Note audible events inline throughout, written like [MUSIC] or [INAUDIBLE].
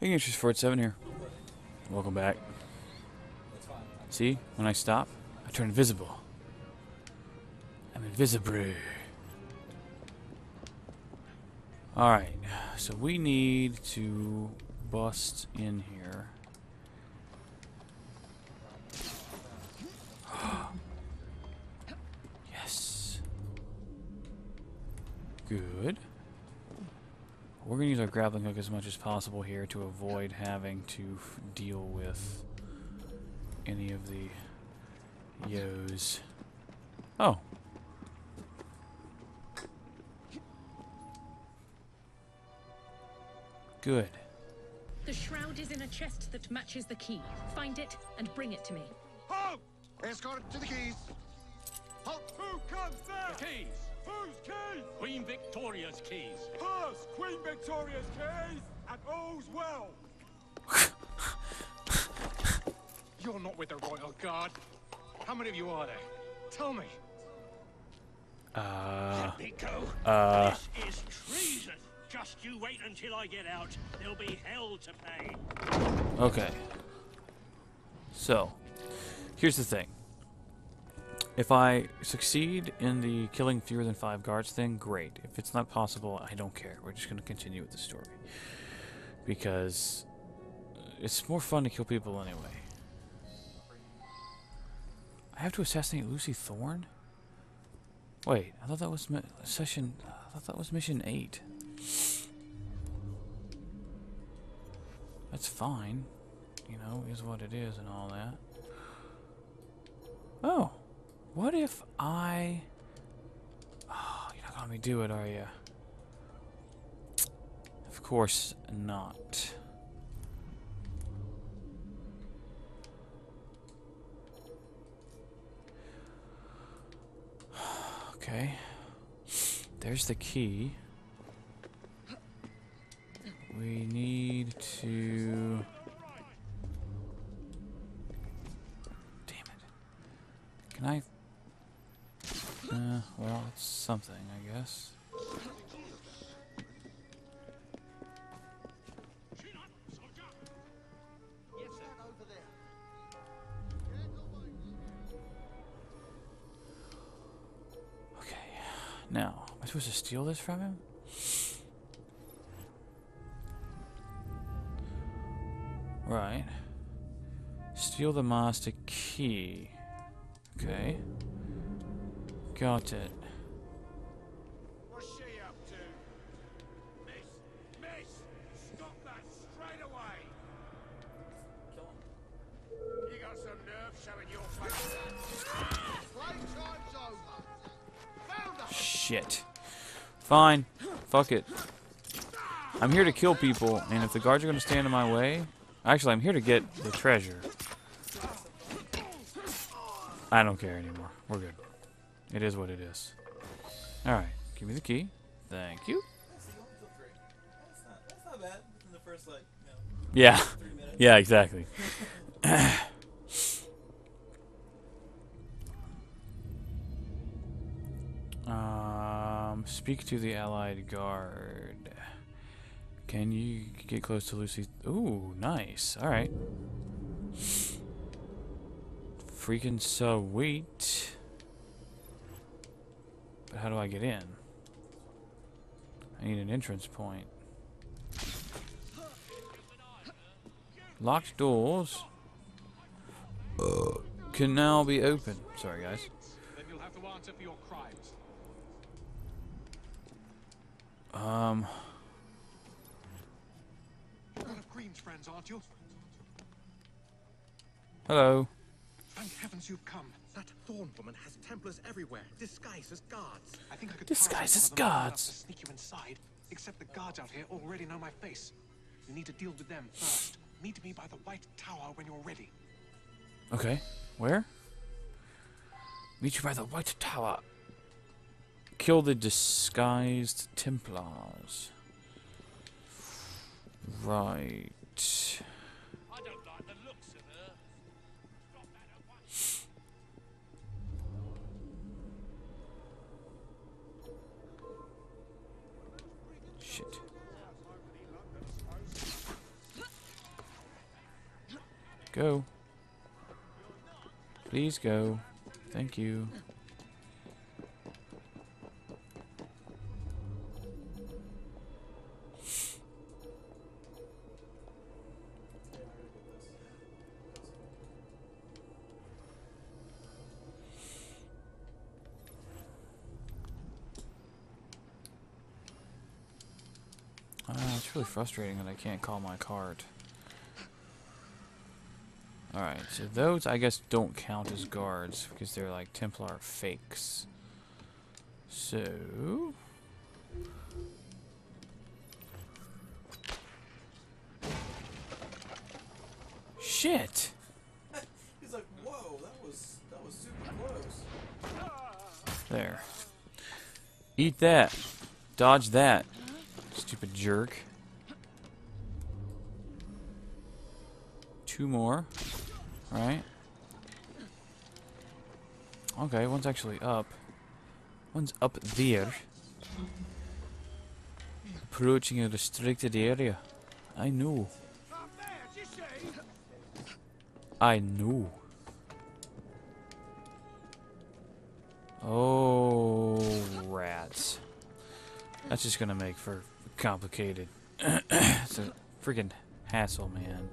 Ignatius Fort 7 here. Welcome back. See, when I stop, I turn invisible. I'm invisible. Alright, so we need to bust in here. [GASPS] yes. Good. We're going to use our grappling hook as much as possible here to avoid having to f- deal with any of the yos. Oh. Good. The shroud is in a chest that matches the key. Find it and bring it to me. Halt! Escort to the keys. Halt! Who comes there? The keys. Whose keys? Queen Victoria's keys. Hers, Queen Victoria's keys, and all's well. [LAUGHS] You're not with the Royal Guard. How many of you are there? Tell me. Uh. Let me go. Uh. This is treason. Just you wait until I get out. There'll be hell to pay. Okay. So, here's the thing. If I succeed in the killing fewer than five guards thing, great. If it's not possible, I don't care. We're just going to continue with the story. Because it's more fun to kill people anyway. I have to assassinate Lucy Thorne? Wait, I thought that was session. I thought that was mission 8. That's fine. You know, is what it is and all that. Oh. What if I... Oh, you're not gonna let me do it, are you? Of course not. [SIGHS] Okay. There's the key. We need to... Damn it. Can I... Well, it's something, I guess. Okay. Now, am I supposed to steal this from him? Right. Steal the master key. Okay. Got it. Shit. Fine. Fuck it. I'm here to kill people, and if the guards are going to stand in my way... Actually, I'm here to get the treasure. I don't care anymore. We're good. It is what it is. Alright. Give me the key. Thank you. That's not, that's not bad. In the first, like, you know, Yeah. Yeah, exactly. [COUGHS] um, speak to the allied guard. Can you get close to Lucy? Ooh, nice. All right. Freaking sweet. But how do I get in? I need an entrance point. Locked doors can now be opened. Sorry, guys. Then you'll have to answer for your crimes. Um, You're one of Green's friends, aren't you? hello. Thank heavens you've come. That Thorne woman has Templars everywhere, disguised as guards. I think I could Disguised target as one of them well enough guards. to sneak you inside. Except the guards out here already know my face. You need to deal with them first. Meet me by the White Tower when you're ready. Okay, where? Meet you by the White Tower. Kill the disguised Templars. Right. Go. Please go. Thank you. Ah, it's really frustrating that I can't call my cart. Alright, so those I guess don't count as guards because they're like Templar fakes. So Shit! [LAUGHS] He's like, whoa, that was that was super close. There. Eat that. Dodge that. Stupid jerk. Two more. Right? Okay, one's actually up. One's up there. Approaching a restricted area. I know. I know. Oh, rats. That's just gonna make for complicated. [COUGHS] it's a freaking hassle, man.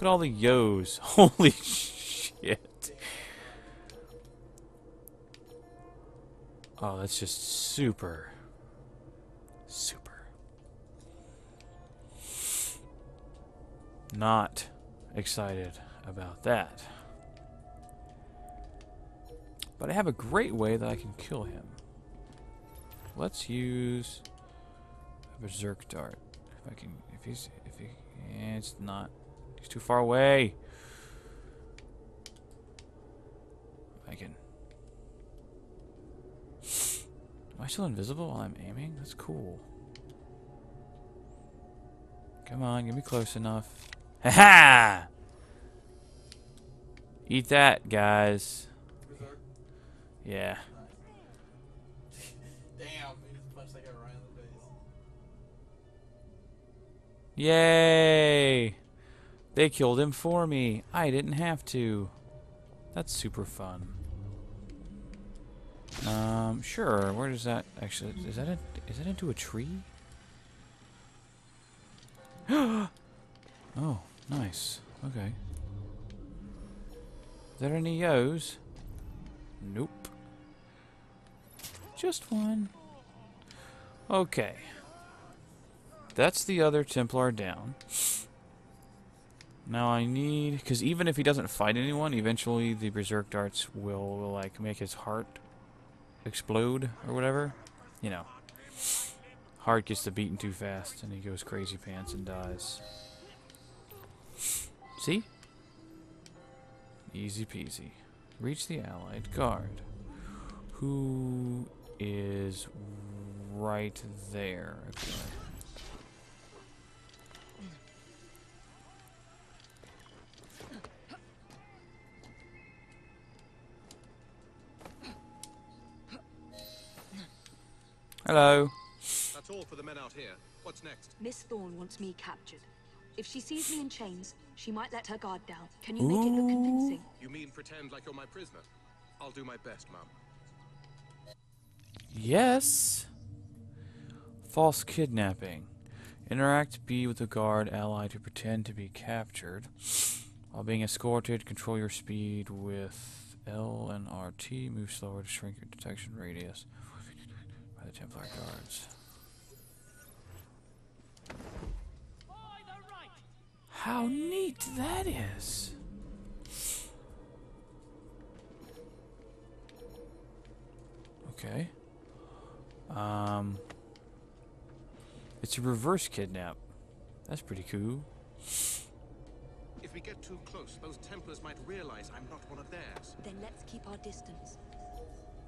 Look at all the yos. [LAUGHS] Holy shit. Oh, that's just super. Super. Not excited about that. But I have a great way that I can kill him. Let's use a berserk dart. If I can, if he's, if he, it's not. He's too far away. I can. Am I still invisible while I'm aiming? That's cool. Come on, get me close enough. Ha ha! Eat that, guys. Yeah. Damn, he just punched that guy right in the face. Yay! They killed him for me. I didn't have to. That's super fun. Um, sure. Where does that actually? Is that in, is that into a tree? [GASPS] oh, nice. Okay. Is there any yos? Nope. Just one. Okay. That's the other Templar down. [LAUGHS] Now I need, because even if he doesn't fight anyone, eventually the Berserk darts will, will like make his heart explode or whatever. You know, heart gets to beating too fast and he goes crazy pants and dies. See? Easy peasy. Reach the allied guard, who is right there. Okay. Hello. That's all for the men out here. What's next? Miss Thorne wants me captured. If she sees me in chains, she might let her guard down. Can you make it look convincing? You mean pretend like you're my prisoner? I'll do my best, Mum. Yes. False kidnapping. Interact B with a guard ally to pretend to be captured. While being escorted, control your speed with L and RT. Move slower to shrink your detection radius by the Templar guards. How neat that is! Okay. Um, it's a reverse kidnap. That's pretty cool. If we get too close, those Templars might realize I'm not one of theirs. Then let's keep our distance.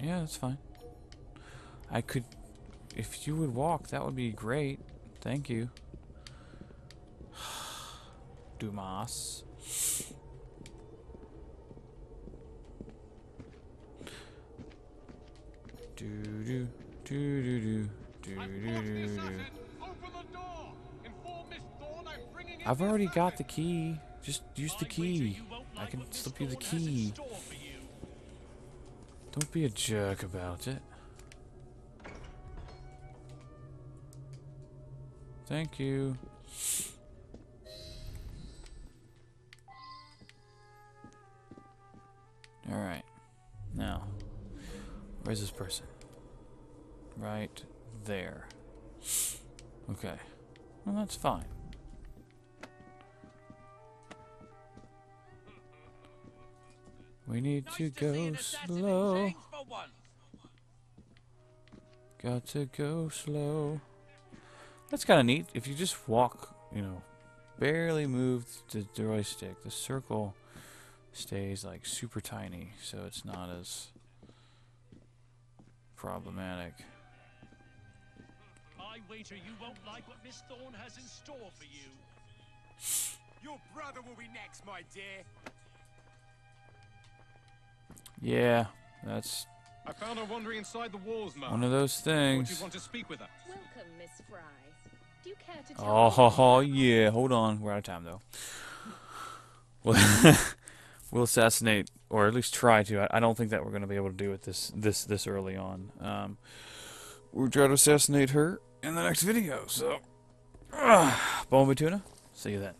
Yeah, that's fine. I could, if you would walk, that would be great. Thank you. [SIGHS] Dumas. Do do do do do do do do. Open the door! Inform Miss Thorne I'm bringing in I've already got the key. Just use the key. I can slip you the Thorne has in key. store for you. Don't be a jerk about it. Thank you. Alright. Now, where's this person? Right there. Okay. Well, that's fine. We need Nice to to go slow. chains for once. Got to go slow. That's kind of neat. If you just walk, you know, barely move the joystick, the circle stays like super tiny, so it's not as problematic. I wager you won't like what Miss Thorne has in store for you. Your brother will be next, my dear. Yeah, that's I found her wandering inside the walls, Mum. one of those Would you things. want to speak with her? Welcome, Miss Frye. Oh, [LAUGHS] yeah. Hold on. We're out of time, though. We'll, [LAUGHS] we'll assassinate, or at least try to. I, I don't think that we're going to be able to do it this this this early on. Um, we'll try to assassinate her in the next video. So, [SIGHS] uh, Bomba Tuna. See you then.